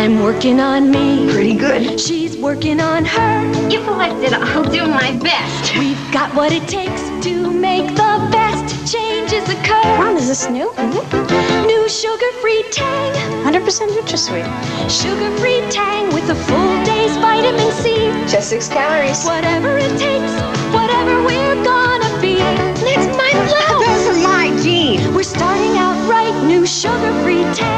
I'm working on me. Pretty good. She's working on her. If elected, I'll do my best. We've got what it takes to make the best changes occur. Mom, is this new? Mm-hmm. New sugar-free Tang. 100% NutraSweet. Sugar-free Tang with a full day's vitamin C. Just six calories. Whatever it takes, whatever we're gonna be. That's my blouse. Those are my jeans. We're starting out right. New sugar-free Tang.